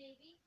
Navy.